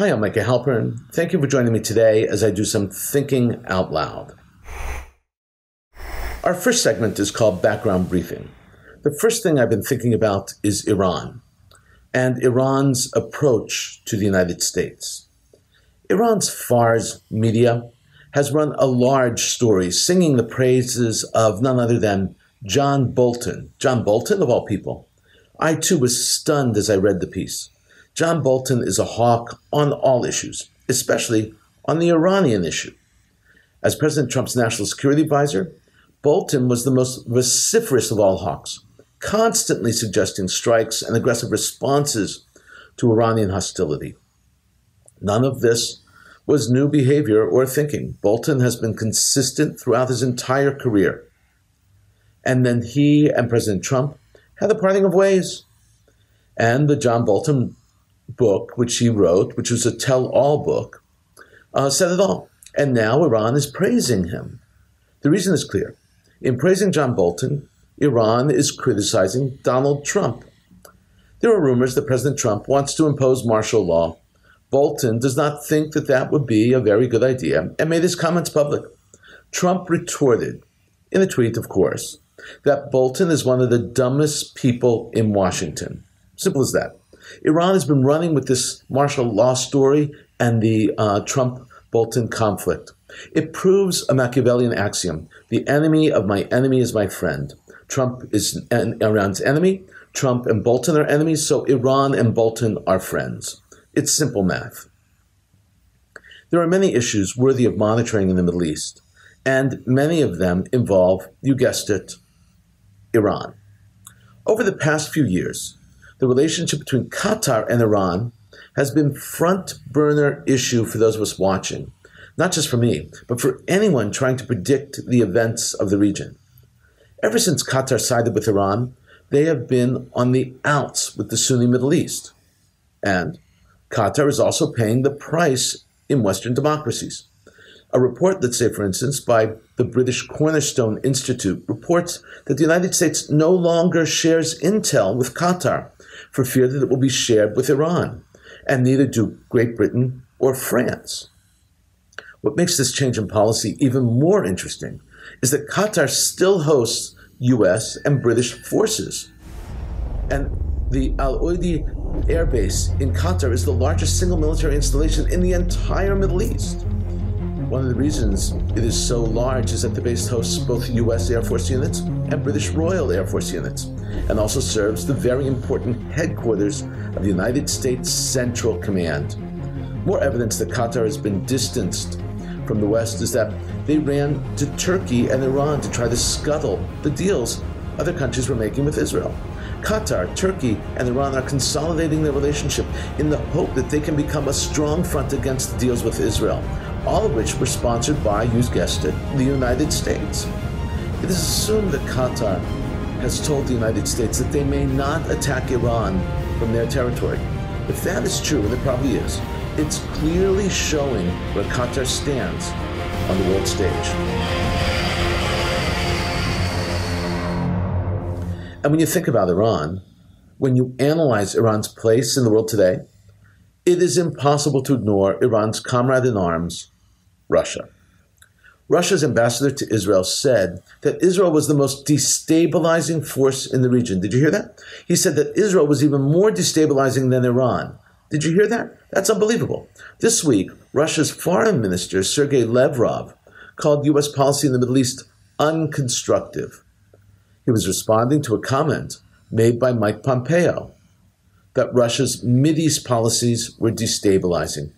Hi, I'm Micah Halpern. Thank you for joining me today as I do some thinking out loud. Our first segment is called Background Briefing. The first thing I've been thinking about is Iran and Iran's approach to the United States. Iran's Fars media has run a large story singing the praises of none other than John Bolton. John Bolton, of all people. I too was stunned as I read the piece. John Bolton is a hawk on all issues, especially on the Iranian issue. As President Trump's national security advisor, Bolton was the most vociferous of all hawks, constantly suggesting strikes and aggressive responses to Iranian hostility. None of this was new behavior or thinking. Bolton has been consistent throughout his entire career. And then he and President Trump had a parting of ways. And the John Bolton book, which he wrote, which was a tell all book, uh, said it all. And now Iran is praising him. The reason is clear. In praising John Bolton, Iran is criticizing Donald Trump. There are rumors that President Trump wants to impose martial law. Bolton does not think that that would be a very good idea and made his comments public. Trump retorted, in a tweet, of course, that Bolton is one of the dumbest people in Washington. Simple as that. Iran has been running with this martial law story and the uh, Trump Bolton conflict. It proves a Machiavellian axiom the enemy of my enemy is my friend. Trump is Iran's enemy. Trump and Bolton are enemies, so Iran and Bolton are friends. It's simple math. There are many issues worthy of monitoring in the Middle East, and many of them involve, you guessed it, Iran. Over the past few years, the relationship between Qatar and Iran has been front burner issue for those of us watching, not just for me, but for anyone trying to predict the events of the region. Ever since Qatar sided with Iran, they have been on the outs with the Sunni Middle East. And Qatar is also paying the price in Western democracies. A report, let's say, for instance, by the British Cornerstone Institute reports that the United States no longer shares intel with Qatar for fear that it will be shared with Iran, and neither do Great Britain or France. What makes this change in policy even more interesting is that Qatar still hosts US and British forces. And the Al Udeid Air Base in Qatar is the largest single military installation in the entire Middle East. One of the reasons it is so large is that the base hosts both U.S. Air Force units and British Royal Air Force units, and also serves the very important headquarters of the United States Central Command. More evidence that Qatar has been distanced from the West is that they ran to Turkey and Iran to try to scuttle the deals other countries were making with Israel. Qatar, Turkey, and Iran are consolidating their relationship in the hope that they can become a strong front against the deals with Israel, all of which were sponsored by, you guessed it, the United States. It is assumed that Qatar has told the United States that they may not attack Iran from their territory. If that is true, and it probably is, it's clearly showing where Qatar stands on the world stage. And when you think about Iran, when you analyze Iran's place in the world today, it is impossible to ignore Iran's comrade in arms, Russia. Russia's ambassador to Israel said that Israel was the most destabilizing force in the region. Did you hear that? He said that Israel was even more destabilizing than Iran. Did you hear that? That's unbelievable. This week, Russia's foreign minister, Sergei Lavrov, called U.S. policy in the Middle East unconstructive. He was responding to a comment made by Mike Pompeo that Russia's Mideast policies were destabilizing.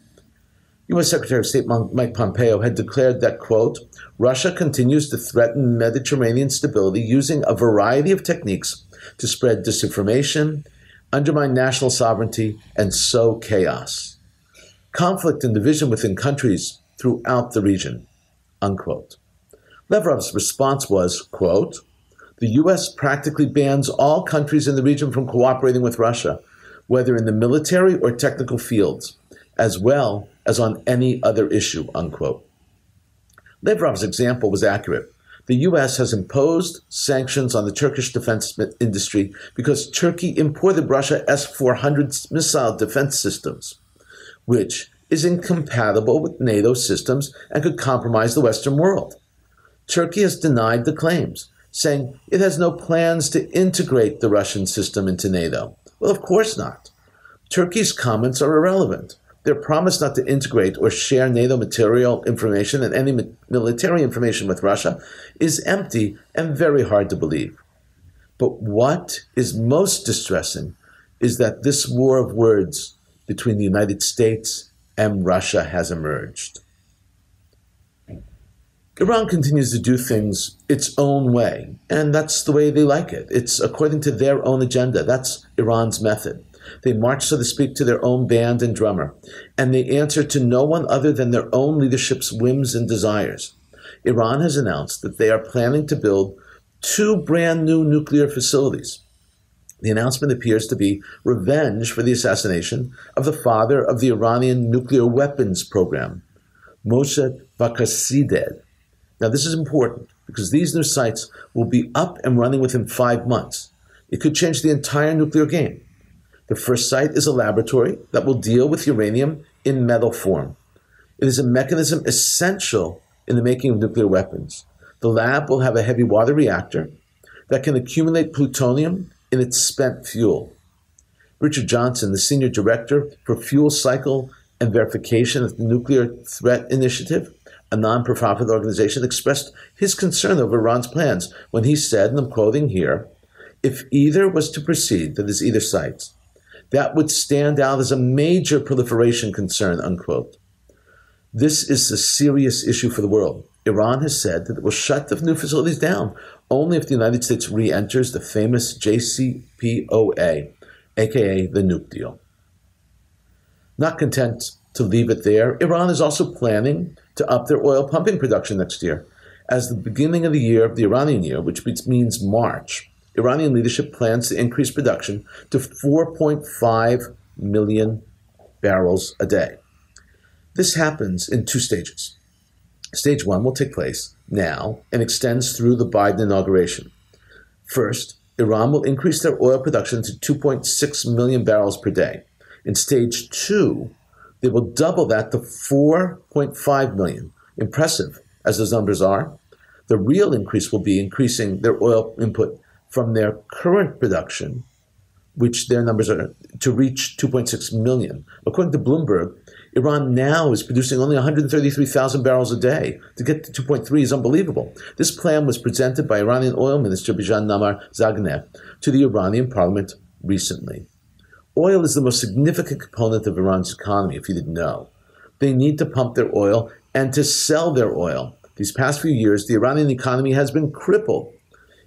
U.S. Secretary of State Mike Pompeo had declared that, quote, Russia continues to threaten Mediterranean stability using a variety of techniques to spread disinformation, undermine national sovereignty, and sow chaos. Conflict and division within countries throughout the region, unquote. Lavrov's response was, quote, the U.S. practically bans all countries in the region from cooperating with Russia, whether in the military or technical fields, as well as on any other issue, unquote. Lavrov's example was accurate. The U.S. has imposed sanctions on the Turkish defense industry because Turkey imported Russia S 400 missile defense systems, which is incompatible with NATO systems and could compromise the Western world. Turkey has denied the claims, saying it has no plans to integrate the Russian system into NATO. Well, of course not. Turkey's comments are irrelevant. Their promise not to integrate or share NATO material information and any military information with Russia is empty and very hard to believe. But what is most distressing is that this war of words between the United States and Russia has emerged. Iran continues to do things its own way, and that's the way they like it. It's according to their own agenda. That's Iran's method. They march, so to speak, to their own band and drummer, and they answer to no one other than their own leadership's whims and desires. Iran has announced that they are planning to build two brand new nuclear facilities. The announcement appears to be revenge for the assassination of the father of the Iranian nuclear weapons program, Mohsen Fakhrizadeh. Now, this is important because these new sites will be up and running within five months. It could change the entire nuclear game. The first site is a laboratory that will deal with uranium in metal form. It is a mechanism essential in the making of nuclear weapons. The lab will have a heavy water reactor that can accumulate plutonium in its spent fuel. Richard Johnson, the senior director for fuel cycle and verification at the Nuclear Threat Initiative, a non profit organization, expressed his concern over Iran's plans when he said, and I'm quoting here, if either was to proceed, that is, either sites, that would stand out as a major proliferation concern, unquote. This is a serious issue for the world. Iran has said that it will shut the new facilities down only if the United States re enters the famous JCPOA, aka the nuke deal. Not content to leave it there, Iran is also planning to up their oil pumping production next year. As the beginning of the year, of the Iranian year, which means March, Iranian leadership plans to increase production to 4.5 million barrels a day. This happens in two stages. Stage one will take place now and extends through the Biden inauguration. First, Iran will increase their oil production to 2.6 million barrels per day. In stage two, they will double that to 4.5 million. Impressive as those numbers are. The real increase will be increasing their oil input from their current production, which their numbers are to reach 2.6 million. According to Bloomberg, Iran now is producing only 133,000 barrels a day. To get to 2.3 is unbelievable. This plan was presented by Iranian oil minister Bijan Namdar Zanganeh to the Iranian parliament recently. Oil is the most significant component of Iran's economy, if you didn't know. They need to pump their oil and to sell their oil. These past few years, the Iranian economy has been crippled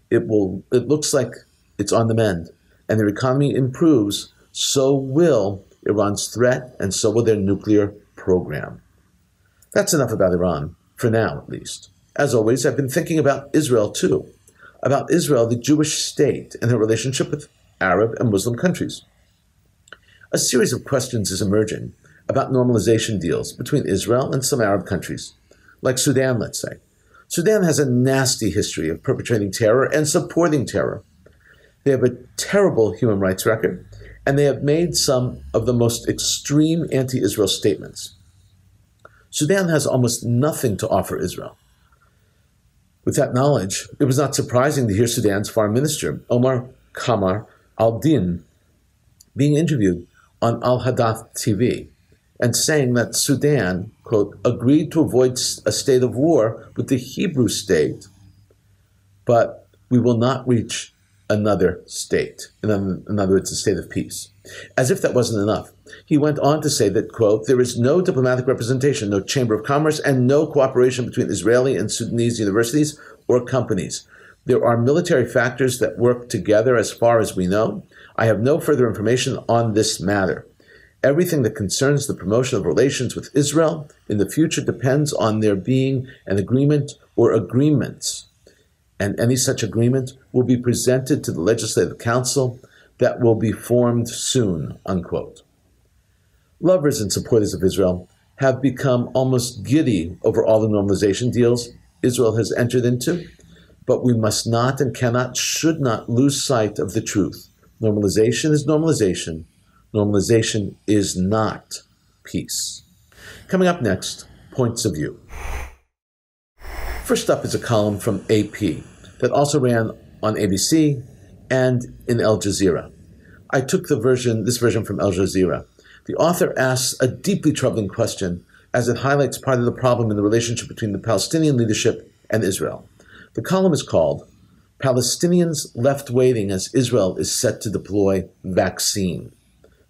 it will it looks like it's on the mend and their economy improves, so will Iran's threat and so will their nuclear program. That's enough about Iran, for now at least. As always, I've been thinking about Israel too, about Israel, the Jewish state, and her relationship with Arab and Muslim countries. A series of questions is emerging about normalization deals between Israel and some Arab countries, like Sudan, let's say. Sudan has a nasty history of perpetrating terror and supporting terror. They have a terrible human rights record, and they have made some of the most extreme anti Israel statements. Sudan has almost nothing to offer Israel. With that knowledge, it was not surprising to hear Sudan's foreign minister, Omar Kamar al Din, being interviewed on Al Hadath TV and saying that Sudan, quote, agreed to avoid a state of war with the Hebrew state, but we will not reach another state. In other words, a state of peace. As if that wasn't enough. He went on to say that, quote, there is no diplomatic representation, no chamber of commerce, and no cooperation between Israeli and Sudanese universities or companies. There are military factors that work together as far as we know. I have no further information on this matter. Everything that concerns the promotion of relations with Israel in the future depends on there being an agreement or agreements. And any such agreement will be presented to the Legislative Council that will be formed soon. Unquote. Lovers and supporters of Israel have become almost giddy over all the normalization deals Israel has entered into, but we must not and cannot, should not lose sight of the truth. Normalization is normalization Normalization is not peace. Coming up next, points of view. First up is a column from AP that also ran on ABC and in Al Jazeera. I took the version, this version from Al Jazeera. The author asks a deeply troubling question as it highlights part of the problem in the relationship between the Palestinian leadership and Israel. The column is called Palestinians Left Waiting as Israel is Set to Deploy Vaccine.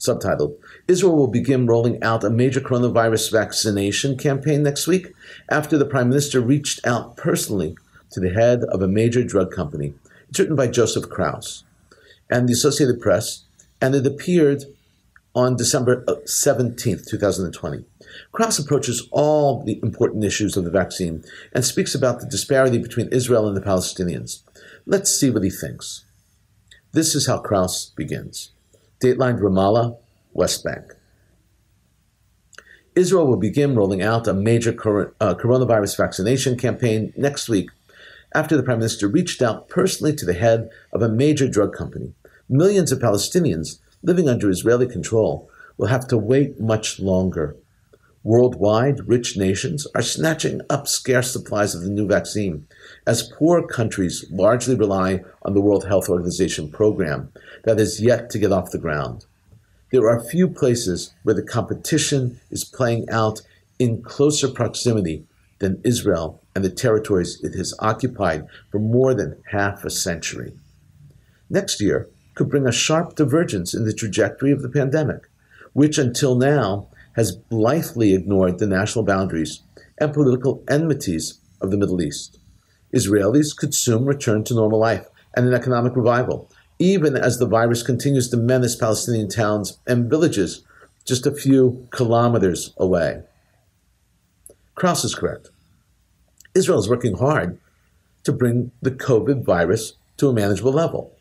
Subtitled Israel will begin rolling out a major coronavirus vaccination campaign next week after the Prime Minister reached out personally to the head of a major drug company. It's written by Joseph Krauss and the Associated Press, and it appeared on December 17th, uh, 2020. Krauss approaches all the important issues of the vaccine and speaks about the disparity between Israel and the Palestinians. Let's see what he thinks. This is how Krauss begins. Dateline Ramallah, West Bank. Israel will begin rolling out a major cor- uh, coronavirus vaccination campaign next week after the Prime Minister reached out personally to the head of a major drug company. Millions of Palestinians living under Israeli control will have to wait much longer. Worldwide, rich nations are snatching up scarce supplies of the new vaccine as poor countries largely rely on the World Health Organization program that is yet to get off the ground. There are few places where the competition is playing out in closer proximity than Israel and the territories it has occupied for more than half a century. Next year could bring a sharp divergence in the trajectory of the pandemic, which until now has blithely ignored the national boundaries and political enmities of the Middle East. Israelis could soon return to normal life and an economic revival, even as the virus continues to menace Palestinian towns and villages just a few kilometers away. Krauss is correct. Israel is working hard to bring the COVID virus to a manageable level.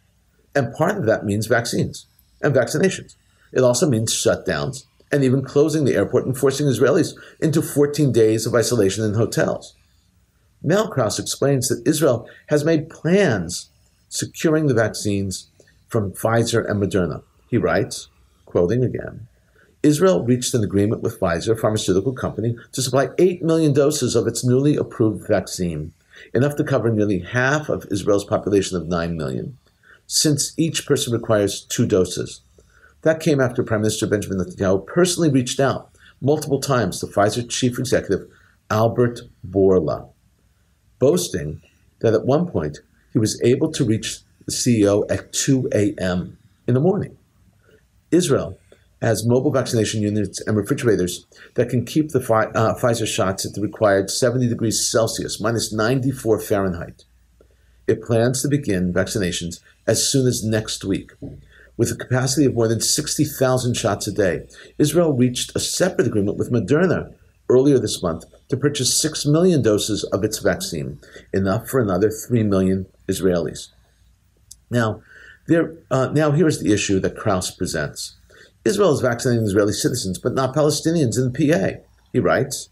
And part of that means vaccines and vaccinations. It also means shutdowns and even closing the airport and forcing Israelis into 14 days of isolation in hotels. Mel Krauss explains that Israel has made plans securing the vaccines from Pfizer and Moderna. He writes, quoting again, Israel reached an agreement with Pfizer, pharmaceutical company, to supply 8 million doses of its newly approved vaccine, enough to cover nearly half of Israel's population of 9 million, since each person requires two doses. That came after Prime Minister Benjamin Netanyahu personally reached out multiple times to Pfizer chief executive Albert Bourla, boasting that at one point he was able to reach the CEO at 2 a.m. in the morning. Israel has mobile vaccination units and refrigerators that can keep the uh, Pfizer shots at the required 70 degrees Celsius, minus 94 Fahrenheit. It plans to begin vaccinations as soon as next week with a capacity of more than 60,000 shots a day. Israel reached a separate agreement with Moderna earlier this month to purchase 6 million doses of its vaccine, enough for another 3 million Israelis. Now, there, uh, now here's the issue that Krauss presents. Israel is vaccinating Israeli citizens, but not Palestinians in the PA, he writes.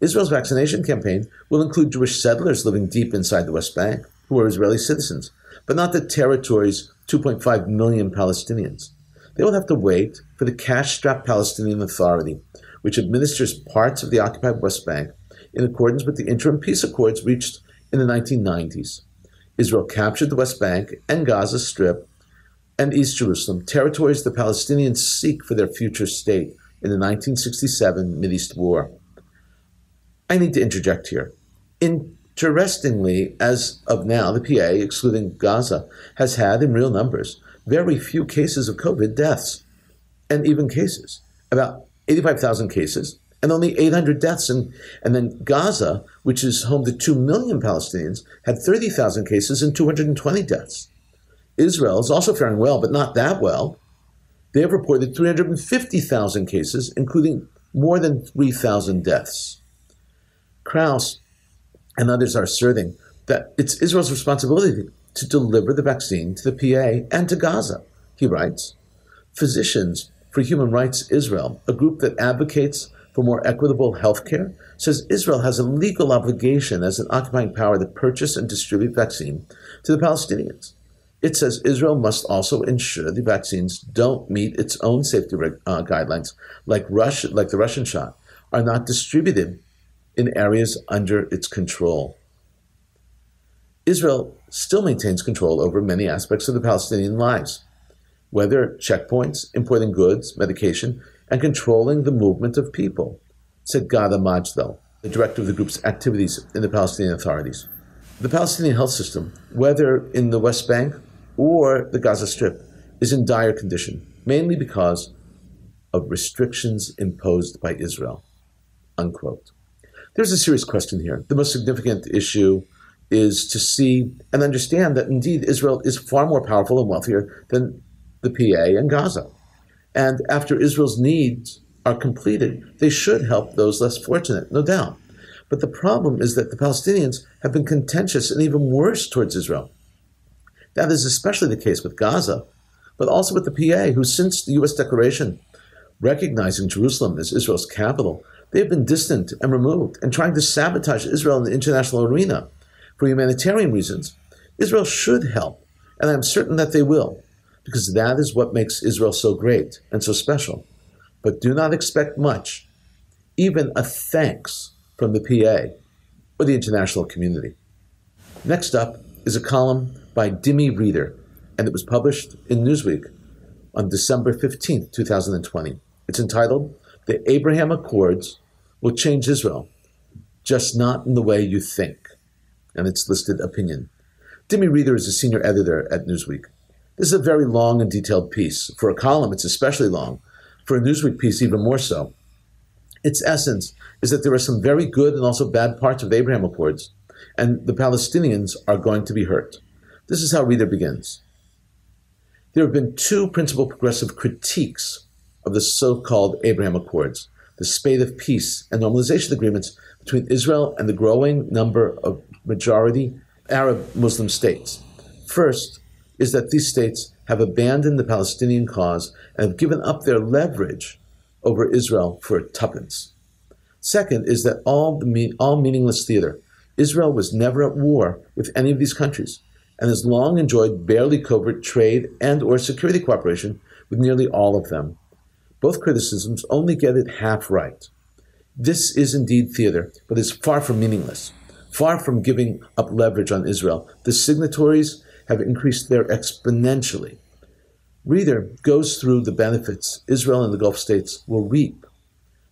Israel's vaccination campaign will include Jewish settlers living deep inside the West Bank who are Israeli citizens, but not the territory's 2.5 million Palestinians. They will have to wait for the cash strapped Palestinian Authority, which administers parts of the occupied West Bank in accordance with the interim peace accords reached in the 1990s. Israel captured the West Bank and Gaza Strip and East Jerusalem, territories the Palestinians seek for their future state in the 1967 Mideast War. I need to interject here. Interestingly, as of now, the PA, excluding Gaza, has had, in real numbers, very few cases of COVID deaths, and even cases. About 85,000 cases, and only 800 deaths. And, and then Gaza, which is home to 2 million Palestinians, had 30,000 cases and 220 deaths. Israel is also faring well, but not that well. They have reported 350,000 cases, including more than 3,000 deaths. Krauss and others are asserting that it's Israel's responsibility to deliver the vaccine to the PA and to Gaza. He writes Physicians for Human Rights Israel, a group that advocates for more equitable health care, says Israel has a legal obligation as an occupying power to purchase and distribute vaccine to the Palestinians. It says Israel must also ensure the vaccines don't meet its own safety uh, guidelines, like, Russia, like the Russian shot, are not distributed in areas under its control. Israel still maintains control over many aspects of the Palestinian lives, whether checkpoints, importing goods, medication, and controlling the movement of people, said Ghada Majadli, the director of the group's activities in the Palestinian authorities. The Palestinian health system, whether in the West Bank or the Gaza Strip, is in dire condition, mainly because of restrictions imposed by Israel. Unquote. There's a serious question here. The most significant issue is to see and understand that indeed Israel is far more powerful and wealthier than the PA and Gaza. And after Israel's needs are completed, they should help those less fortunate, no doubt. But the problem is that the Palestinians have been contentious and even worse towards Israel. That is especially the case with Gaza, but also with the PA, who, since the U.S. declaration recognizing Jerusalem as Israel's capital, they have been distant and removed and trying to sabotage Israel in the international arena. For humanitarian reasons, Israel should help, and I'm certain that they will, because that is what makes Israel so great and so special. But do not expect much, even a thanks from the PA or the international community. Next up is a column by Dimi Reider, and it was published in Newsweek on December 15, 2020. It's entitled The Abraham Accords Will Change Israel, Just Not in the Way You Think, and its listed opinion. Dimi Reider is a senior editor at Newsweek. This is a very long and detailed piece. For a column, it's especially long. For a Newsweek piece, even more so. Its essence is that there are some very good and also bad parts of the Abraham Accords, and the Palestinians are going to be hurt. This is how Reider begins. There have been two principal progressive critiques of the so called Abraham Accords the spate of peace and normalization agreements between Israel and the growing number of majority Arab Muslim states. First is that these states have abandoned the Palestinian cause and have given up their leverage over Israel for tuppence. Second is that all, the, all meaningless theater. Israel was never at war with any of these countries and has long enjoyed barely covert trade and or security cooperation with nearly all of them. Both criticisms only get it half right. This is indeed theater, but is far from meaningless. Far from giving up leverage on Israel, the signatories have increased there exponentially. Reider goes through the benefits Israel and the Gulf states will reap,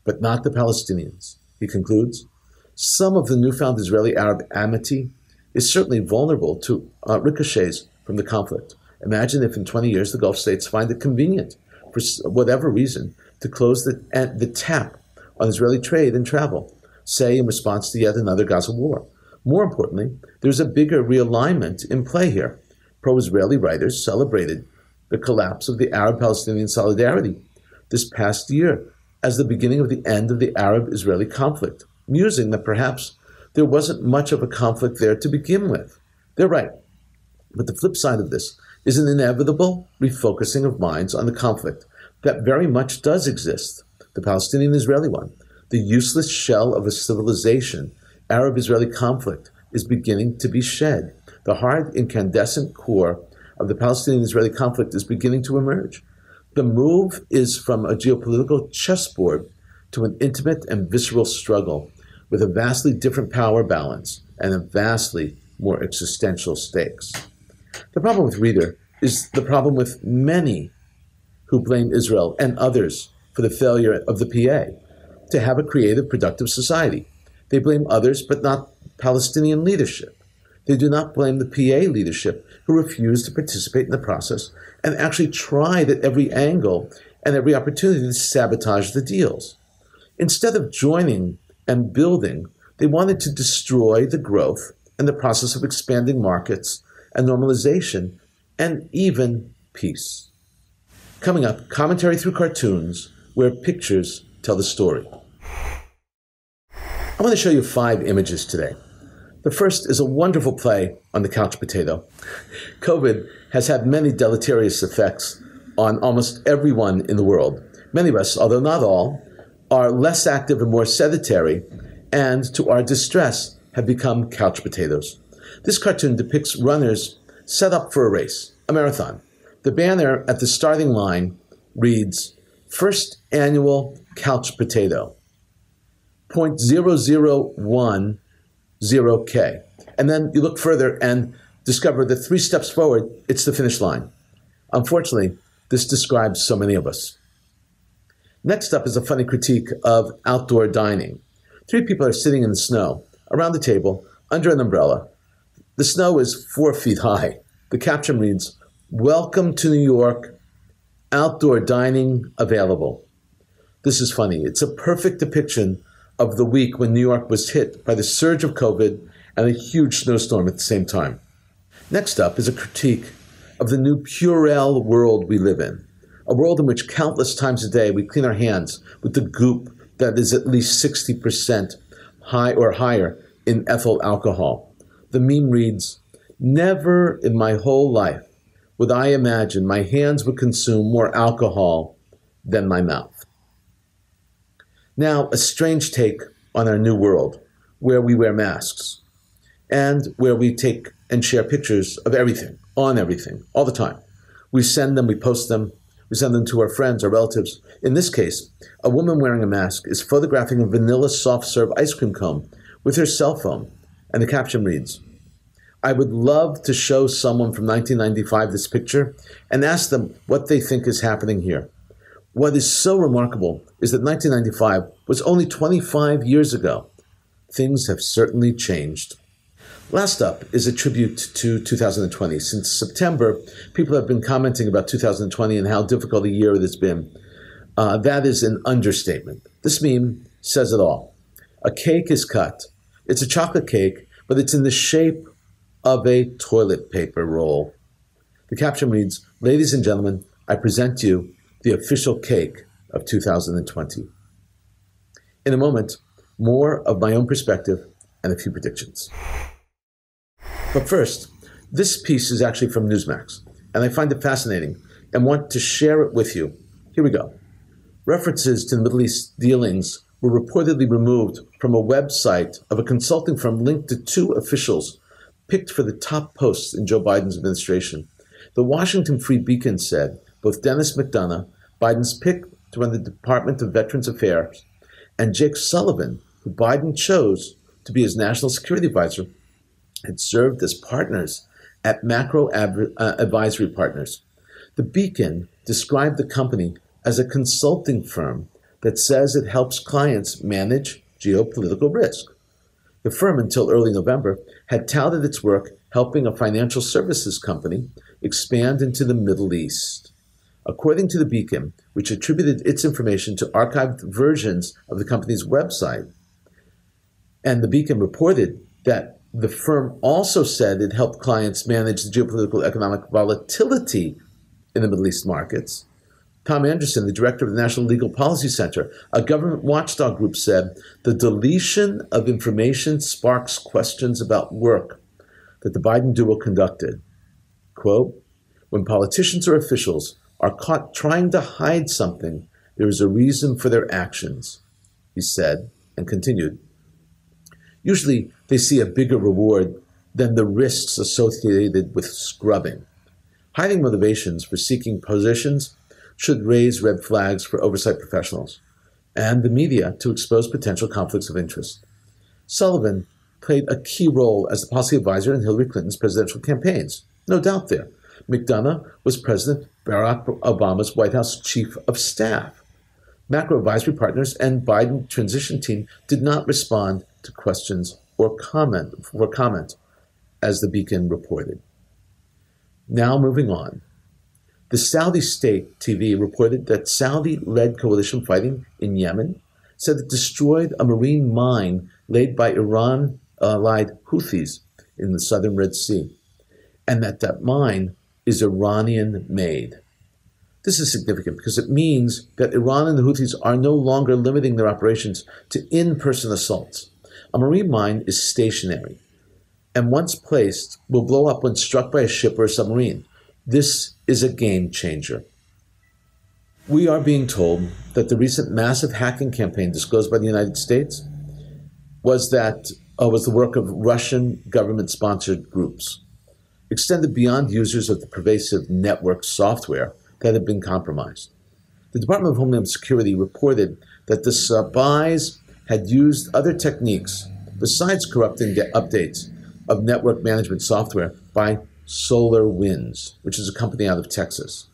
but not the Palestinians. He concludes some of the newfound Israeli Arab amity is certainly vulnerable to uh, ricochets from the conflict. Imagine if in 20 years the Gulf states find it convenient, for whatever reason, to close the, the tap on Israeli trade and travel, say in response to yet another Gaza war. More importantly, there's a bigger realignment in play here. Pro Israeli writers celebrated the collapse of the Arab Palestinian solidarity this past year as the beginning of the end of the Arab Israeli conflict, musing that perhaps there wasn't much of a conflict there to begin with. They're right. But the flip side of this is an inevitable refocusing of minds on the conflict that very much does exist the Palestinian Israeli one. The useless shell of a civilization, Arab Israeli conflict, is beginning to be shed. The hard, incandescent core of the Palestinian Israeli conflict is beginning to emerge. The move is from a geopolitical chessboard to an intimate and visceral struggle with a vastly different power balance and a vastly more existential stakes. The problem with Reider is the problem with many who blame Israel and others for the failure of the PA to have a creative, productive society. They blame others, but not Palestinian leadership. They do not blame the PA leadership who refused to participate in the process and actually tried at every angle and every opportunity to sabotage the deals. Instead of joining and building, they wanted to destroy the growth and the process of expanding markets and normalization and even peace. Coming up, commentary through cartoons where pictures tell the story. I want to show you five images today. The first is a wonderful play on the couch potato. COVID has had many deleterious effects on almost everyone in the world. Many of us, although not all, are less active and more sedentary, and to our distress, have become couch potatoes. This cartoon depicts runners set up for a race, a marathon. The banner at the starting line reads First Annual Couch Potato. 0.0010K. And then you look further and discover that three steps forward, it's the finish line. Unfortunately, this describes so many of us. Next up is a funny critique of outdoor dining. Three people are sitting in the snow around the table under an umbrella. The snow is four feet high. The caption reads, Welcome to New York, outdoor dining available. This is funny. It's a perfect depiction of the week when New York was hit by the surge of COVID and a huge snowstorm at the same time. Next up is a critique of the new Purell world we live in, a world in which countless times a day we clean our hands with the goop that is at least 60% high or higher in ethyl alcohol. The meme reads, Never in my whole life would I imagine my hands would consume more alcohol than my mouth. Now, a strange take on our new world, where we wear masks and where we take and share pictures of everything, on everything, all the time. We send them, we post them, we send them to our friends, our relatives. In this case, a woman wearing a mask is photographing a vanilla soft serve ice cream cone with her cell phone, and the caption reads, I would love to show someone from 1995 this picture and ask them what they think is happening here. What is so remarkable is that 1995 was only 25 years ago. Things have certainly changed. Last up is a tribute to 2020. Since September, people have been commenting about 2020 and how difficult a year it has been. Uh, that is an understatement. This meme says it all. A cake is cut. It's a chocolate cake, but it's in the shape of a toilet paper roll. The caption reads Ladies and gentlemen, I present you the official cake of 2020. In a moment, more of my own perspective and a few predictions. But first, this piece is actually from Newsmax, and I find it fascinating and want to share it with you. Here we go. References to the Middle East dealings were reportedly removed from a website of a consulting firm linked to two officials picked for the top posts in Joe Biden's administration. The Washington Free Beacon said both Denis McDonough, Biden's pick to run the Department of Veterans Affairs, and Jake Sullivan, who Biden chose to be his national security advisor, had served as partners at Macro uh, Advisory Partners. The Beacon described the company as a consulting firm that says it helps clients manage geopolitical risk. The firm, until early November, had touted its work helping a financial services company expand into the Middle East. According to the Beacon, which attributed its information to archived versions of the company's website, and the Beacon reported that the firm also said it helped clients manage the geopolitical economic volatility in the Middle East markets. Tom Anderson, the director of the National Legal Policy Center, a government watchdog group, said the deletion of information sparks questions about work that the Biden duo conducted. Quote, when politicians or officials are caught trying to hide something, there is a reason for their actions, he said, and continued. Usually, they see a bigger reward than the risks associated with scrubbing. Hiding motivations for seeking positions should raise red flags for oversight professionals and the media to expose potential conflicts of interest. Sullivan played a key role as the policy advisor in Hillary Clinton's presidential campaigns. No doubt there. McDonough was President Barack Obama's White House chief of staff. Macro advisory partners and Biden transition team did not respond to questions or comment for comment, as the Beacon reported. Now moving on. The Saudi state TV reported that Saudi-led coalition fighting in Yemen said it destroyed a marine mine laid by Iran-allied Houthis in the southern Red Sea, and that that mine is Iranian-made. This is significant because it means that Iran and the Houthis are no longer limiting their operations to in-person assaults. A marine mine is stationary and once placed will blow up when struck by a ship or a submarine. This is a game changer. We are being told that the recent massive hacking campaign disclosed by the United States was that uh, was the work of Russian government-sponsored groups, extended beyond users of the pervasive network software that had been compromised. The Department of Homeland Security reported that the spies had used other techniques besides corrupting the updates of network management software by SolarWinds, which is a company out of Texas.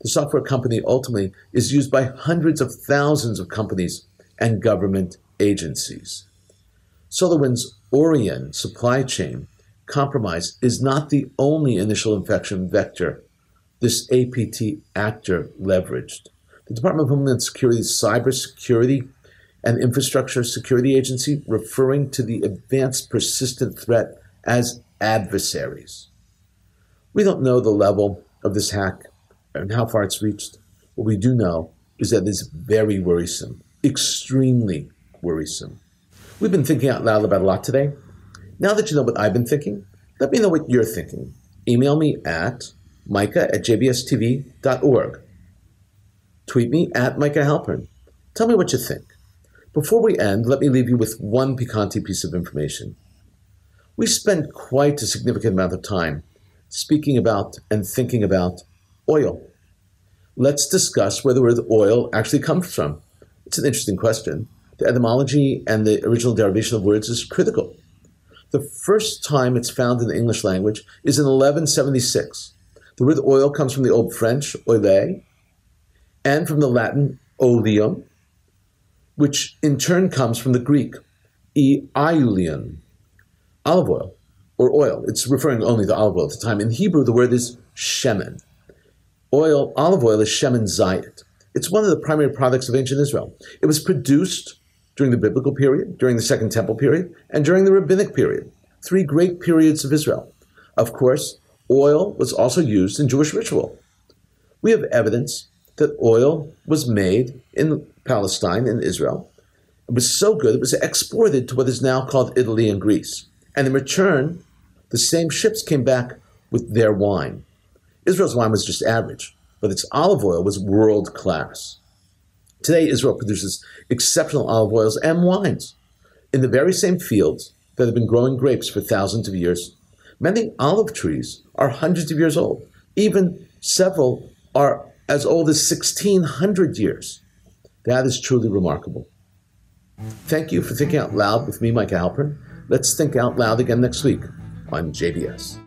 The software company ultimately is used by hundreds of thousands of companies and government agencies. SolarWinds' Orion supply chain compromise is not the only initial infection vector this APT actor leveraged. The Department of Homeland Security's Cybersecurity and Infrastructure Security Agency referring to the advanced persistent threat as adversaries. We don't know the level of this hack and how far it's reached. What we do know is that it's very worrisome, extremely worrisome. We've been thinking out loud about a lot today. Now that you know what I've been thinking, let me know what you're thinking. Email me at micah at jbstv.org. Tweet me at Micah Halpern. Tell me what you think. Before we end, let me leave you with one picante piece of information. We spend quite a significant amount of time speaking about and thinking about oil. Let's discuss where the word oil actually comes from. It's an interesting question. The etymology and the original derivation of words is critical. The first time it's found in the English language is in 1176. The word oil comes from the Old French, oile, and from the Latin oleum, which in turn comes from the Greek, iulion, olive oil or oil. It's referring only to olive oil at the time. In Hebrew, the word is shemen. Oil, olive oil is shemen zayit. It's one of the primary products of ancient Israel. It was produced during the biblical period, during the Second Temple period, and during the rabbinic period. Three great periods of Israel. Of course, oil was also used in Jewish ritual. We have evidence that oil was made in Palestine and Israel. It was so good it was exported to what is now called Italy and Greece. And in return, the same ships came back with their wine. Israel's wine was just average, but its olive oil was world class. Today, Israel produces exceptional olive oils and wines in the very same fields that have been growing grapes for thousands of years. Many olive trees are hundreds of years old. Even several are as old as 1600 years. That is truly remarkable. Thank you for thinking out loud with me, Mike Halpern. Let's think out loud again next week on JBS.